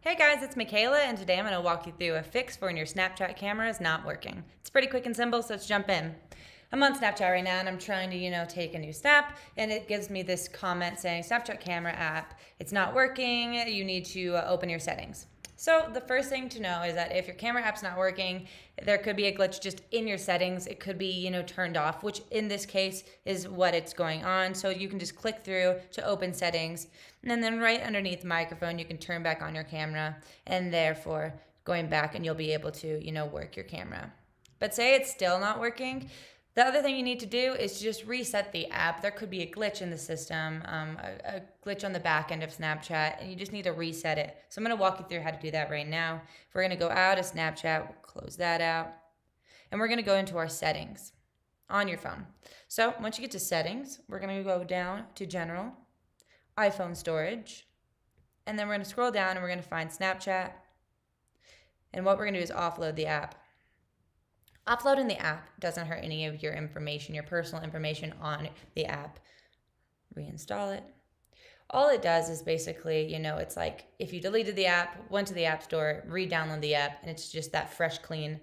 Hey guys, it's Michaela, and today I'm going to walk you through a fix for when your Snapchat camera is not working. It's pretty quick and simple, so let's jump in. I'm on Snapchat right now and I'm trying to, you know, take a new snap and it gives me this comment saying Snapchat camera app, it's not working, you need to uh, open your settings. So the first thing to know is that if your camera app's not working, there could be a glitch just in your settings. It could be, you know, turned off, which in this case is what it's going on. So you can just click through to open settings. And then right underneath the microphone, you can turn back on your camera and therefore going back and you'll be able to, you know, work your camera. But say it's still not working, the other thing you need to do is just reset the app. There could be a glitch in the system, um, a, a, glitch on the back end of Snapchat, and you just need to reset it. So I'm going to walk you through how to do that right now. We're going to go out of Snapchat, we'll close that out, and we're going to go into our settings on your phone. So once you get to settings, we're going to go down to general, iPhone storage, and then we're going to scroll down and we're going to find Snapchat. And what we're going to do is offload the app. Offloading the app doesn't hurt any of your information, your personal information on the app. Reinstall it. All it does is basically, you know, it's like if you deleted the app, went to the app store, re-download the app, and it's just that fresh, clean,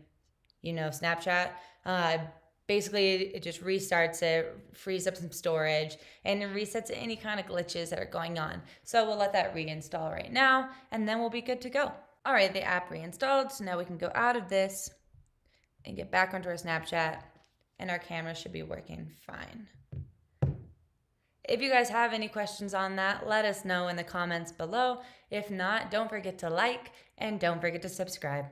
you know, Snapchat. Uh, basically, it just restarts it, frees up some storage, and it resets any kind of glitches that are going on. So we'll let that reinstall right now, and then we'll be good to go. All right, the app reinstalled, so now we can go out of this and get back onto our Snapchat and our camera should be working fine. If you guys have any questions on that, let us know in the comments below. If not, don't forget to like and don't forget to subscribe.